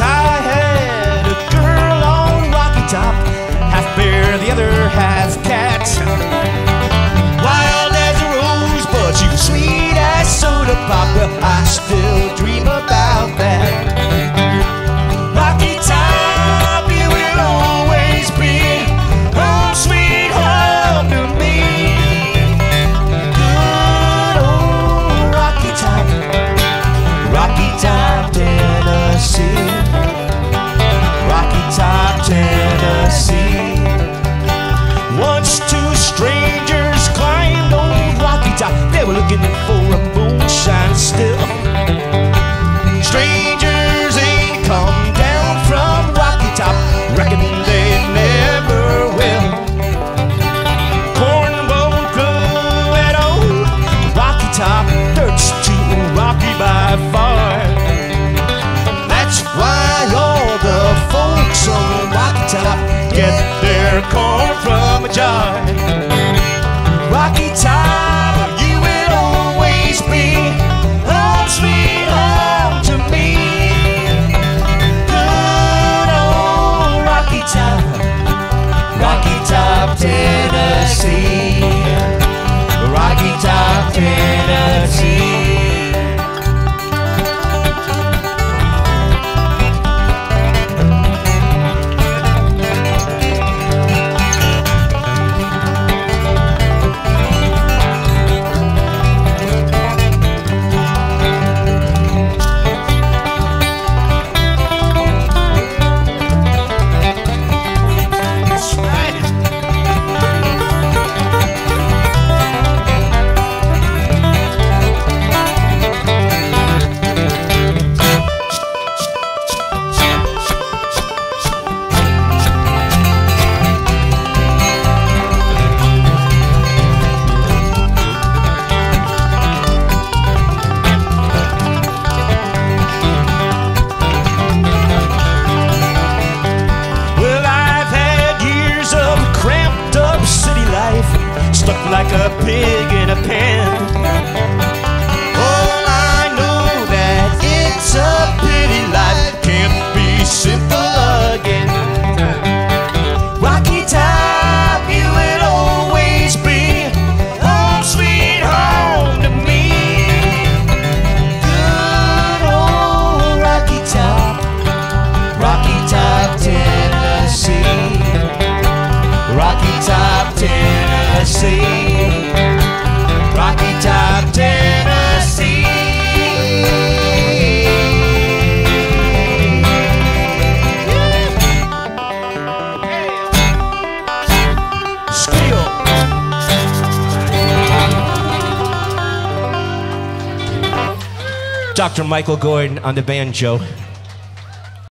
I had a girl on Rocky Top, half bear, the other half cat. Wild as a rose, but she was sweet as soda pop. I still dream. from a jar. a pig in a pen. Dr. Michael Gordon on the banjo.